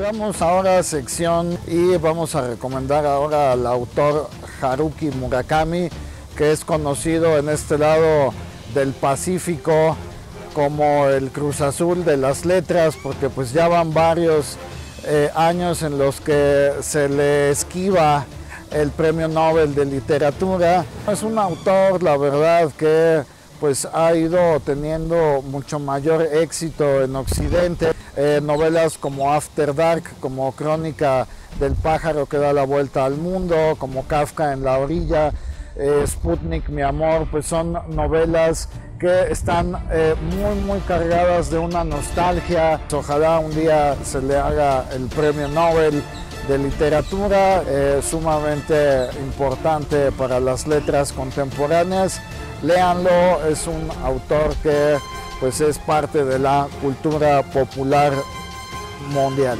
Cambiamos ahora sección y vamos a recomendar ahora al autor Haruki Murakami, que es conocido en este lado del Pacífico como el Cruz Azul de las letras, porque pues ya van varios eh, años en los que se le esquiva el Premio Nobel de Literatura. Es un autor, la verdad, que pues ha ido teniendo mucho mayor éxito en Occidente. Eh, novelas como After Dark, como Crónica del pájaro que da la vuelta al mundo, como Kafka en la orilla, eh, Sputnik, mi amor, pues son novelas que están eh, muy muy cargadas de una nostalgia. Ojalá un día se le haga el premio Nobel de literatura, sumamente importante para las letras contemporáneas. Léanlo, es un autor que pues es parte de la cultura popular mundial.